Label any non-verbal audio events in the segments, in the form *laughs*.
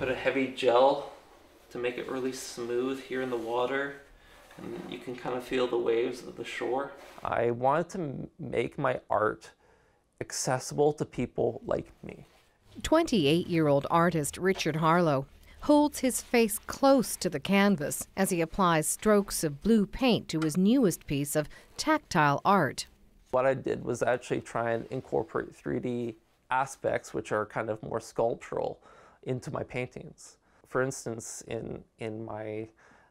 put a heavy gel to make it really smooth here in the water and you can kind of feel the waves of the shore. I wanted to make my art accessible to people like me. 28 year old artist Richard Harlow holds his face close to the canvas as he applies strokes of blue paint to his newest piece of tactile art. What I did was actually try and incorporate 3D aspects, which are kind of more sculptural, into my paintings. For instance, in, in my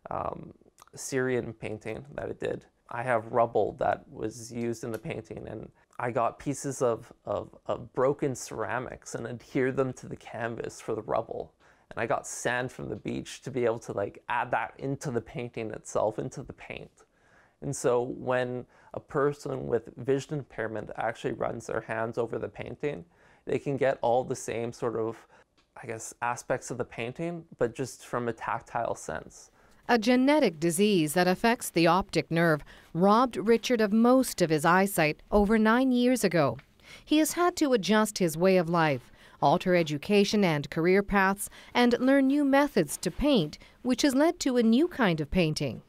um, Syrian painting that I did, I have rubble that was used in the painting and I got pieces of, of, of, broken ceramics and adhere them to the canvas for the rubble. And I got sand from the beach to be able to like add that into the painting itself, into the paint. And so when a person with vision impairment actually runs their hands over the painting, they can get all the same sort of, I guess, aspects of the painting, but just from a tactile sense. A genetic disease that affects the optic nerve robbed Richard of most of his eyesight over nine years ago. He has had to adjust his way of life, alter education and career paths, and learn new methods to paint, which has led to a new kind of painting.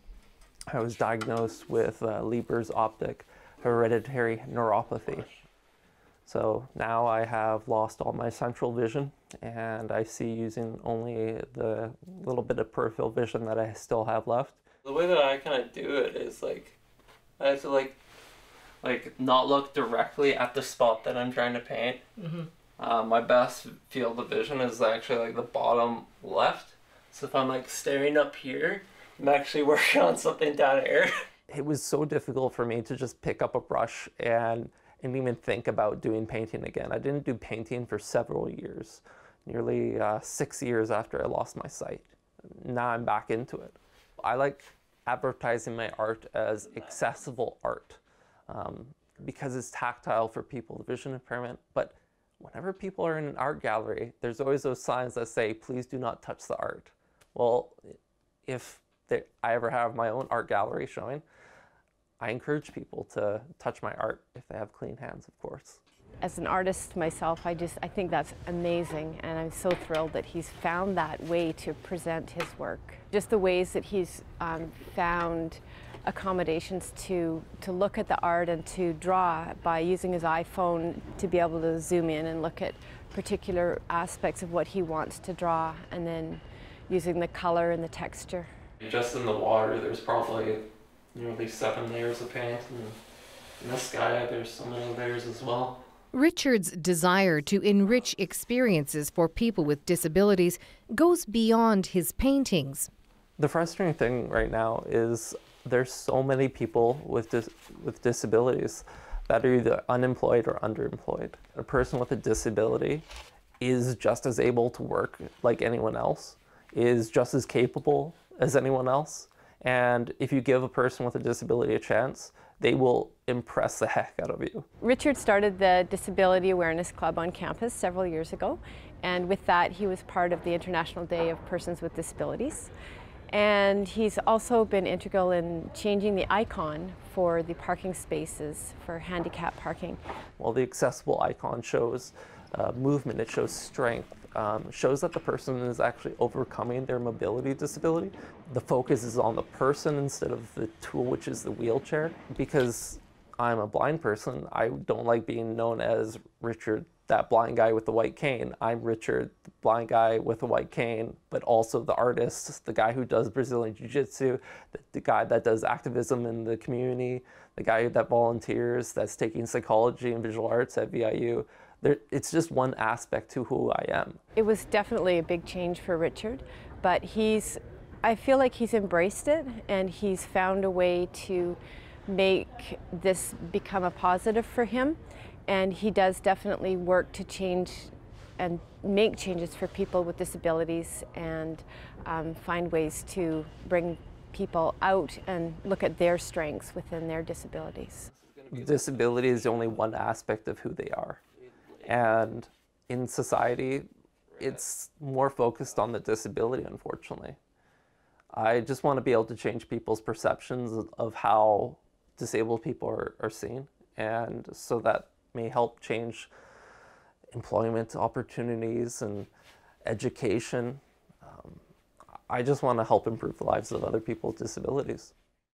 I was diagnosed with uh, Leber's optic hereditary neuropathy. So now I have lost all my central vision and I see using only the little bit of peripheral vision that I still have left. The way that I kind of do it is like, I have to like, like not look directly at the spot that I'm trying to paint. Mm-hmm. Uh, my best field of vision is actually like the bottom left. So if I'm like staring up here, I'm actually *laughs* working on something down here. It was so difficult for me to just pick up a brush and and even think about doing painting again. I didn't do painting for several years, nearly uh, six years after I lost my sight. Now I'm back into it. I like advertising my art as accessible art um, because it's tactile for people with vision impairment. But whenever people are in an art gallery, there's always those signs that say, please do not touch the art. Well, if I ever have my own art gallery showing, I encourage people to touch my art if they have clean hands, of course. As an artist myself, I just I think that's amazing, and I'm so thrilled that he's found that way to present his work. Just the ways that he's um, found accommodations to to look at the art and to draw by using his iPhone to be able to zoom in and look at particular aspects of what he wants to draw, and then using the color and the texture. Just in the water, there's probably nearly seven layers of paint. And in the sky, there's so many layers as well. Richard's desire to enrich experiences for people with disabilities goes beyond his paintings. The frustrating thing right now is there's so many people with dis- with disabilities that are either unemployed or underemployed. A person with a disability is just as able to work like anyone else, is just as capable as anyone else, and if you give a person with a disability a chance, they will impress the *laughs* heck out of you. Richard started the Disability Awareness Club on campus several years ago, and with that, he was part of the International Day of Persons with Disabilities. And he's also been integral in changing the icon for the parking spaces for handicap parking. Well, the accessible icon shows uh, movement, it shows strength, um, shows that the person is actually overcoming their mobility disability. The focus is on the person instead of the tool, which is the wheelchair. Because I'm a blind person, I don't like being known as Richard, that blind guy with the white cane. I'm Richard, the blind guy with a white cane, but also the artist, the guy who does Brazilian Jiu Jitsu, the, the guy that does activism in the community, the guy that volunteers, that's taking psychology and visual arts at VIU there, it's just one aspect to who I am. It was definitely a big change for Richard, but he's, I feel like he's embraced it and he's found a way to make this become a positive for him. And he does definitely work to change and make changes for people with disabilities and um, find ways to bring people out and look at their strengths within their disabilities. Disability is only one aspect of who they are. And in society, it's more focused on the disability, unfortunately. I just want to be able to change people's perceptions of how disabled people are, are seen, and so that may help change employment opportunities and education um, I just want to help improve the lives of other people with disabilities.